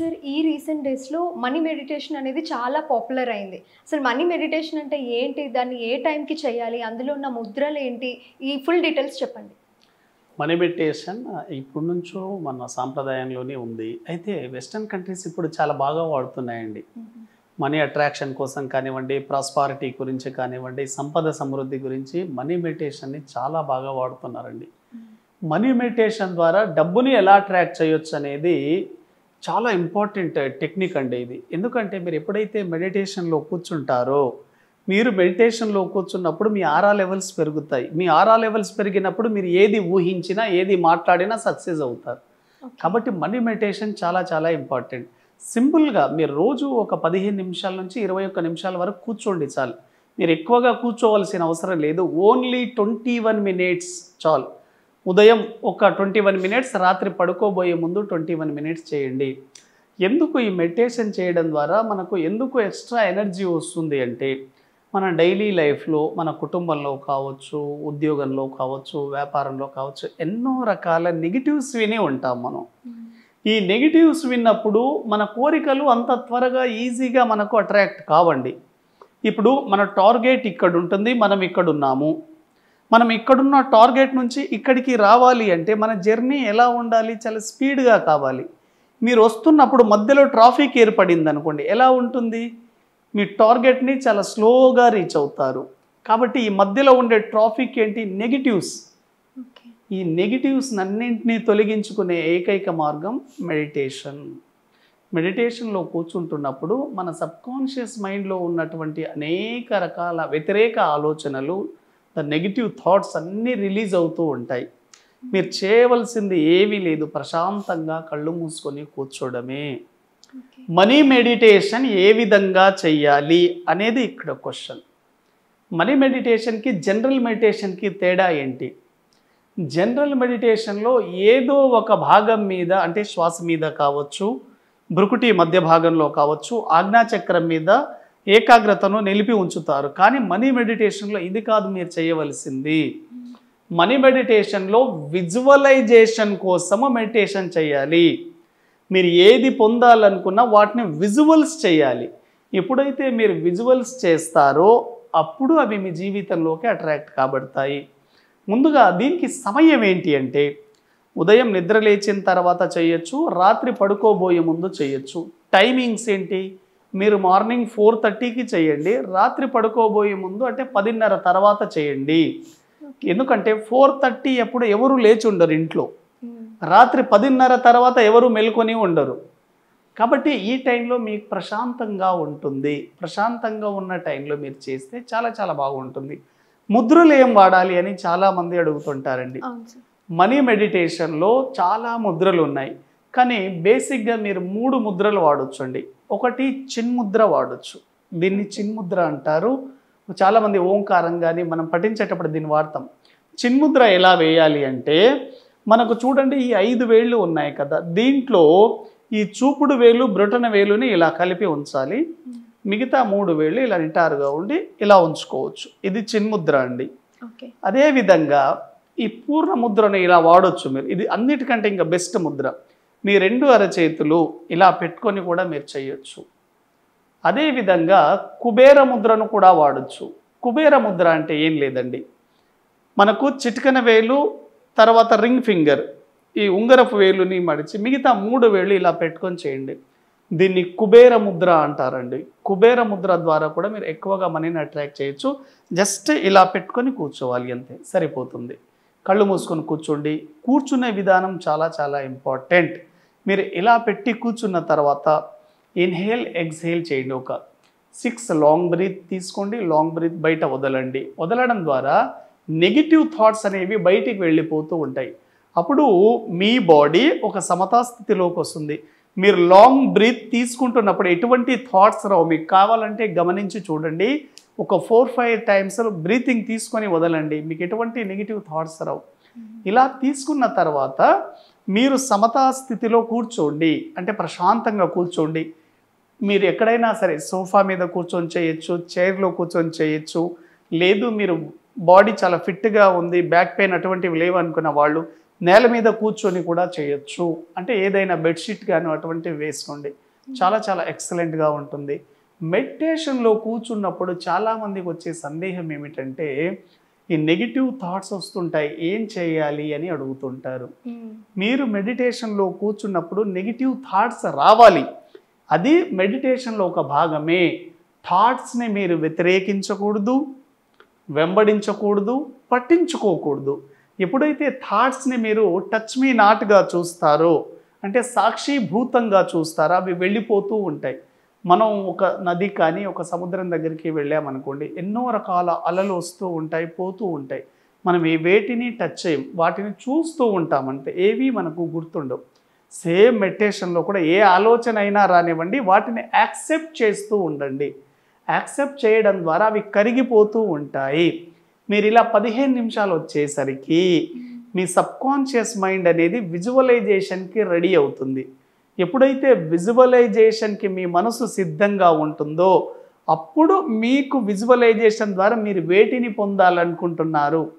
Sir ఈ recent డేస్లో money meditation అనేది చాలా పాపులర్ అయింది. అసలు మనీ మెడిటేషన్ అంటే ఏంటి? దాన్ని ఏ టైంకి చేయాలి? అందులో ఉన్న ముద్రలు ఏంటి? ఈ ఫుల్ డీటెయిల్స్ చెప్పండి. మనీ మెడిటేషన్ ఇప్పుడు నుంచో మన సాంప్రదాయంలోనే ఉంది. అయితే వెస్టర్న్ కంట్రీస్ ఇప్పుడు చాలా బాగా వాడుతున్నాయండి. మనీ అట్రాక్షన్ కోసం కానివ్వండి ప్రాస్పారిటీ గురించి కానివ్వండి సంపద సమృద్ధి గురించి మనీ మెడిటేషన్ని చాలా బాగా వాడుతున్నారండి. మనీ మెడిటేషన్ ద్వారా డబ్బుని ఎలా అట్రాక్ట్ చేయొచ్చు అనేది చాలా ఇంపార్టెంట్ టెక్నిక్ అండి ఇది. ఎందుకంటే మీరు ఎప్పుడైతే మెడిటేషన్లో కూర్చుంటారో మీరు మెడిటేషన్లో కూర్చున్నప్పుడు మీ ఆరా లెవెల్స్ పెరుగుతాయి. మీ ఆరా లెవెల్స్ పెరిగినప్పుడు మీరు ఏది ఊహించినా ఏది మాట్లాడినా సక్సెస్ అవుతారు. కాబట్టి మనీ మెడిటేషన్ చాలా చాలా ఇంపార్టెంట్ సింపుల్గా మీరు రోజు ఒక పదిహేను నిమిషాల నుంచి ఇరవై ఒక్క నిమిషాల వరకు కూర్చోండి చాలు. మీరు ఎక్కువగా కూర్చోవలసిన అవసరం లేదు. ఓన్లీ ట్వంటీ వన్ మినిట్స్ చాలు. ఉదయం ఒక ట్వంటీ వన్ మినిట్స్ రాత్రి పడుకోబోయే ముందు ట్వంటీ వన్ మినిట్స్ చేయండి. ఎందుకు ఈ మెడిటేషన్ చేయడం ద్వారా మనకు ఎందుకు ఎక్స్ట్రా ఎనర్జీ వస్తుంది అంటే మన డైలీ లైఫ్లో మన కుటుంబంలో కావచ్చు ఉద్యోగంలో కావచ్చు వ్యాపారంలో కావచ్చు ఎన్నో రకాల నెగిటివ్స్ విని ఉంటాం మనం. ఈ నెగిటివ్స్ విన్నప్పుడు మన కోరికలు అంత త్వరగా ఈజీగా మనకు అట్రాక్ట్ కావండి. ఇప్పుడు మన టార్గెట్ ఇక్కడ ఉంటుంది మనం ఇక్కడ ఉన్నాము. మనం ఇక్కడున్న టార్గెట్ నుంచి ఇక్కడికి రావాలి అంటే మన జర్నీ ఎలా ఉండాలి? చాలా స్పీడ్గా కావాలి. మీరు వస్తున్నప్పుడు మధ్యలో ట్రాఫిక్ ఏర్పడింది అనుకోండి ఎలా ఉంటుంది? మీ టార్గెట్ని చాలా స్లోగా రీచ్ అవుతారు. కాబట్టి ఈ మధ్యలో ఉండే ట్రాఫిక్ ఏంటి? నెగిటివ్స్. ఈ నెగిటివ్స్ అన్నింటినీ తొలగించుకునే ఏకైక మార్గం మెడిటేషన్. మెడిటేషన్లో కూర్చుంటున్నప్పుడు మన సబ్కాన్షియస్ మైండ్లో ఉన్నటువంటి అనేక రకాల వ్యతిరేక ఆలోచనలు ద నెగిటివ్ థాట్స్ అన్నీ రిలీజ్ అవుతూ ఉంటాయి. మీరు చేయవలసింది ఏమీ లేదు. ప్రశాంతంగా కళ్ళు మూసుకొని కూర్చోవడమే మనీ మెడిటేషన్ ఏ విధంగా చెయ్యాలి అనేది ఇక్కడ క్వశ్చన్. మనీ మెడిటేషన్కి జనరల్ మెడిటేషన్కి తేడా ఏంటి? జనరల్ మెడిటేషన్లో ఏదో ఒక భాగం మీద అంటే శ్వాస మీద కావచ్చు భృకుటి మధ్య భాగంలో కావచ్చు ఆజ్ఞాచక్రం మీద ఏకాగ్రతను నిలిపి ఉంచుతారు. కానీ మనీ మెడిటేషన్లో ఇది కాదు మీరు చేయవలసింది. మనీ మెడిటేషన్లో విజువలైజేషన్ కోసము మెడిటేషన్ చేయాలి. మీరు ఏది పొందాలనుకున్నా వాటిని విజువల్స్ చేయాలి. ఎప్పుడైతే మీరు విజువల్స్ చేస్తారో అప్పుడు అవి మీ జీవితంలోకి అట్రాక్ట్ కాబడతాయి. ముందుగా దీనికి సమయం ఏంటి అంటే ఉదయం నిద్ర లేచిన తర్వాత చేయొచ్చు రాత్రి పడుకోబోయే ముందు చేయొచ్చు. టైమింగ్స్ ఏంటి? మీరు మార్నింగ్ ఫోర్ థర్టీకి చేయండి రాత్రి పడుకోబోయే ముందు అంటే పదిన్నర తర్వాత చేయండి. ఎందుకంటే ఫోర్ థర్టీ అప్పుడు ఎవరు లేచి ఉండరు ఇంట్లో. రాత్రి పదిన్నర తర్వాత ఎవరు మెలుకొని ఉండరు. కాబట్టి ఈ టైంలో మీకు ప్రశాంతంగా ఉంటుంది. ప్రశాంతంగా ఉన్న టైంలో మీరు చేస్తే చాలా చాలా బాగుంటుంది. ముద్రలు ఏం వాడాలి అని చాలామంది అడుగుతుంటారండి. మనీ మెడిటేషన్లో చాలా ముద్రలు ఉన్నాయి. కానీ బేసిక్గా మీరు మూడు ముద్రలు వాడొచ్చు అండి ఒకటి చిన్ముద్ర వాడొచ్చు. దీన్ని చిన్ముద్ర అంటారు. చాలామంది ఓంకారం కానీ మనం పఠించేటప్పుడు దీన్ని వాడతాం. చిన్ముద్ర ఎలా వేయాలి అంటే మనకు చూడండి ఈ ఐదు వేళ్ళు ఉన్నాయి కదా దీంట్లో ఈ చూపుడు వేలు బ్రొటన వేలుని ఇలా కలిపి ఉంచాలి. మిగతా మూడు వేళ్ళు ఇలా నిటారుగా ఉండి ఇలా ఉంచుకోవచ్చు. ఇది చిన్ముద్ర అండి. అదేవిధంగా ఈ పూర్ణ ముద్రను ఇలా వాడొచ్చు మీరు. ఇది అన్నిటికంటే ఇంకా బెస్ట్ ముద్ర. మీ రెండు అరచేతులు ఇలా పెట్టుకొని కూడా మీరు చేయొచ్చు. అదేవిధంగా కుబేర ముద్రను కూడా వాడొచ్చు. కుబేర ముద్ర అంటే ఏం లేదండి. మనకు చిటికన వేలు తర్వాత రింగ్ ఫింగర్ ఈ ఉంగరపు వేలుని మడిచి మిగతా మూడు వేళ్ళు ఇలా పెట్టుకొని చేయండి. దీన్ని కుబేర ముద్ర అంటారండి. కుబేర ముద్ర ద్వారా కూడా మీరు ఎక్కువగా మనీని అట్రాక్ట్ చేయొచ్చు. జస్ట్ ఇలా పెట్టుకొని కూర్చోవాలి అంతే సరిపోతుంది. కళ్ళు మూసుకొని కూర్చోండి. కూర్చునే విధానం చాలా చాలా ఇంపార్టెంట్. మీరు ఇలా పెట్టి కూర్చున్న తర్వాత ఇన్హేల్ ఎక్స్హేల్ చేయండి ఒక సిక్స్ లాంగ్ బ్రీత్ తీసుకోండి. లాంగ్ బ్రీత్ బయట వదలండి. వదలడం ద్వారా నెగిటివ్ థాట్స్ అనేవి బయటికి వెళ్ళిపోతూ ఉంటాయి. అప్పుడు మీ బాడీ ఒక సమతా స్థితిలోకి వస్తుంది. మీరు లాంగ్ బ్రీత్ తీసుకుంటున్నప్పుడు ఎటువంటి థాట్స్ రావు. మీకు కావాలంటే గమనించి చూడండి. ఒక ఫోర్ ఫైవ్ టైమ్స్ బ్రీతింగ్ తీసుకొని వదలండి. మీకు ఎటువంటి నెగిటివ్ థాట్స్ రావు. ఇలా తీసుకున్న తర్వాత మీరు సమతా స్థితిలో కూర్చోండి అంటే ప్రశాంతంగా కూర్చోండి. మీరు ఎక్కడైనా సరే సోఫా మీద కూర్చొని చేయొచ్చు చైర్లో కూర్చొని చేయొచ్చు. లేదు మీరు బాడీ చాలా ఫిట్గా ఉంది బ్యాక్ పెయిన్ అటువంటివి లేవు అనుకున్న వాళ్ళు నేల మీద కూర్చొని కూడా చేయొచ్చు. అంటే ఏదైనా బెడ్షీట్ కానీ అటువంటివి వేసుకోండి. చాలా చాలా ఎక్సలెంట్గా ఉంటుంది. మెడిటేషన్లో కూర్చున్నప్పుడు చాలామందికి వచ్చే సందేహం ఏమిటంటే ఈ నెగిటివ్ థాట్స్ వస్తుంటాయి. ఏం చేయాలి అని అడుగుతుంటారు. మీరు మెడిటేషన్లో కూర్చున్నప్పుడు నెగిటివ్ థాట్స్ రావాలి. అది మెడిటేషన్లో ఒక భాగమే. థాట్స్ని మీరు వ్యతిరేకించకూడదు వెంబడించకూడదు పట్టించుకోకూడదు. ఎప్పుడైతే థాట్స్ని మీరు టచ్ మీ నాట్గా చూస్తారో అంటే సాక్షిభూతంగా చూస్తారో అవి వెళ్ళిపోతూ ఉంటాయి. మనం ఒక నది కానీ ఒక సముద్రం దగ్గరికి వెళ్ళామనుకోండి ఎన్నో రకాల అలలు వస్తూ ఉంటాయి పోతూ ఉంటాయి. మనం ఏ వేటిని టచ్ చేయం వాటిని చూస్తూ ఉంటాం అంతే ఏవి మనకు గుర్తుండవు. సేమ్ మెడిటేషన్లో కూడా ఏ ఆలోచన అయినా రానివ్వండి వాటిని యాక్సెప్ట్ చేస్తూ ఉండండి. యాక్సెప్ట్ చేయడం ద్వారా అవి కరిగిపోతూ ఉంటాయి. మీరు ఇలా పదిహేను నిమిషాలు వచ్చేసరికి మీ సబ్కాన్షియస్ మైండ్ అనేది విజువలైజేషన్కి రెడీ అవుతుంది. ఎప్పుడైతే విజువలైజేషన్కి మీ మనసు సిద్ధంగా ఉంటుందో అప్పుడు మీకు విజువలైజేషన్ ద్వారా మీరు వేటిని పొందాలనుకుంటున్నారు?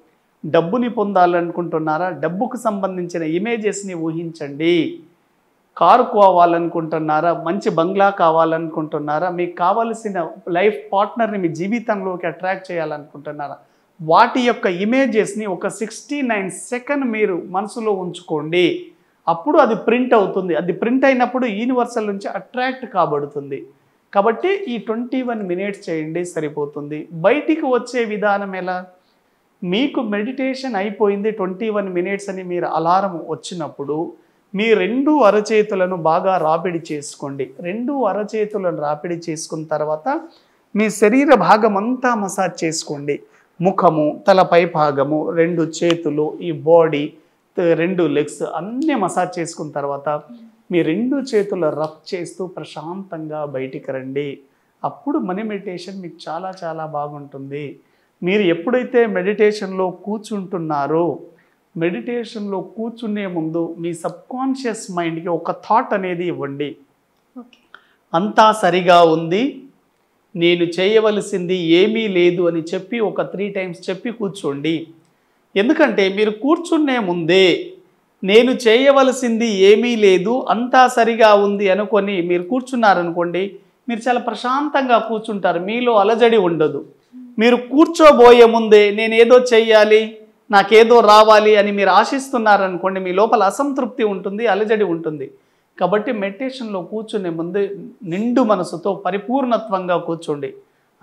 డబ్బుని పొందాలనుకుంటున్నారా? డబ్బుకు సంబంధించిన ఇమేజెస్ని ఊహించండి. కారు కావాలనుకుంటున్నారా? మంచి బంగ్లా కావాలనుకుంటున్నారా? మీకు కావలసిన లైఫ్ పార్ట్నర్ని మీ జీవితంలోకి అట్రాక్ట్ చేయాలనుకుంటున్నారా? వాటి యొక్క ఇమేజెస్ని ఒక సిక్స్టీ నైన్ సెకండ్ మీరు మనసులో ఉంచుకోండి. అప్పుడు అది ప్రింట్ అవుతుంది. అది ప్రింట్ అయినప్పుడు యూనివర్సల్ నుంచి అట్రాక్ట్ కాబడుతుంది. కాబట్టి ఈ ట్వంటీ వన్ మినిట్స్ చేయండి సరిపోతుంది. బయటికి వచ్చే విధానం ఎలా? మీకు మెడిటేషన్ అయిపోయింది ట్వంటీ వన్ మినిట్స్ అని మీరు అలారం వచ్చినప్పుడు మీ రెండు అరచేతులను బాగా రాపిడి చేసుకోండి. రెండు అరచేతులను రాపిడి చేసుకున్న తర్వాత మీ శరీర భాగం అంతా మసాజ్ చేసుకోండి. ముఖము తలపై భాగము రెండు చేతులు ఈ బాడీ రెండు లెగ్స్ అన్నీ మసాజ్ చేసుకున్న తర్వాత మీ రెండు చేతులు రఫ్ చేస్తూ ప్రశాంతంగా బయటికి రండి. అప్పుడు మనీ మెడిటేషన్ మీకు చాలా చాలా బాగుంటుంది. మీరు ఎప్పుడైతే మెడిటేషన్లో కూర్చుంటున్నారో మెడిటేషన్లో కూర్చునే ముందు మీ సబ్కాన్షియస్ మైండ్కి ఒక థాట్ అనేది ఇవ్వండి. అంతా సరిగా ఉంది నేను చేయవలసింది ఏమీ లేదు అని చెప్పి ఒక త్రీ టైమ్స్ చెప్పి కూర్చోండి. ఎందుకంటే మీరు కూర్చునే ముందే నేను చేయవలసింది ఏమీ లేదు అంతా సరిగా ఉంది అనుకొని మీరు కూర్చున్నారనుకోండి మీరు చాలా ప్రశాంతంగా కూర్చుంటారు మీలో అలజడి ఉండదు. మీరు కూర్చోబోయే ముందే నేను ఏదో చెయ్యాలి నాకేదో రావాలి అని మీరు ఆశిస్తున్నారనుకోండి మీ లోపల అసంతృప్తి ఉంటుంది అలజడి ఉంటుంది. కాబట్టి మెడిటేషన్లో కూర్చునే ముందు నిండు మనసుతో పరిపూర్ణత్వంగా కూర్చోండి.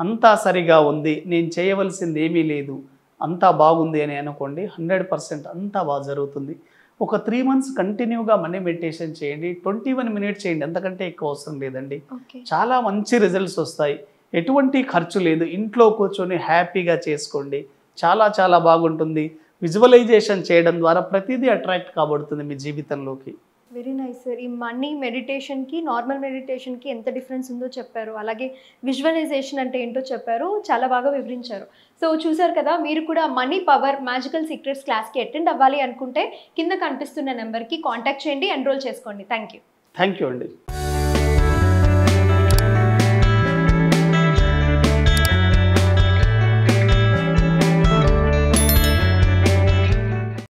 అంతా సరిగా ఉంది నేను చేయవలసింది ఏమీ లేదు. అంతా బాగుంది అని అనుకోండి హండ్రెడ్ పర్సెంట్ అంతా బాగా జరుగుతుంది. ఒక త్రీ మంత్స్ కంటిన్యూగా మనీ మెడిటేషన్ చేయండి ట్వంటీ వన్ మినిట్స్ చేయండి ఎంతకంటే ఎక్కువ అవసరం లేదండి. చాలా మంచి రిజల్ట్స్ వస్తాయి. ఎటువంటి ఖర్చు లేదు ఇంట్లో కూర్చొని హ్యాపీగా చేసుకోండి. చాలా చాలా బాగుంటుంది. విజువలైజేషన్ చేయడం ద్వారా ప్రతిదీ అట్రాక్ట్ కాబడుతుంది మీ జీవితంలోకి. వెరీ నైస్ సార్ ఈ మనీ మెడిటేషన్కి నార్మల్ మెడిటేషన్కి ఎంత డిఫరెన్స్ ఉందో చెప్పారు. అలాగే విజువలైజేషన్ అంటే ఏంటో చెప్పారు. చాలా బాగా వివరించారు. సో చూసారు కదా మీరు కూడా మనీ పవర్ మ్యాజికల్ సీక్రెట్స్ క్లాస్కి అటెండ్ అవ్వాలి అనుకుంటే కింద కనిపిస్తున్న నెంబర్కి కాంటాక్ట్ చేయండి ఎన్రోల్ చేసుకోండి. థ్యాంక్ యూ థ్యాంక్ యూ అండి.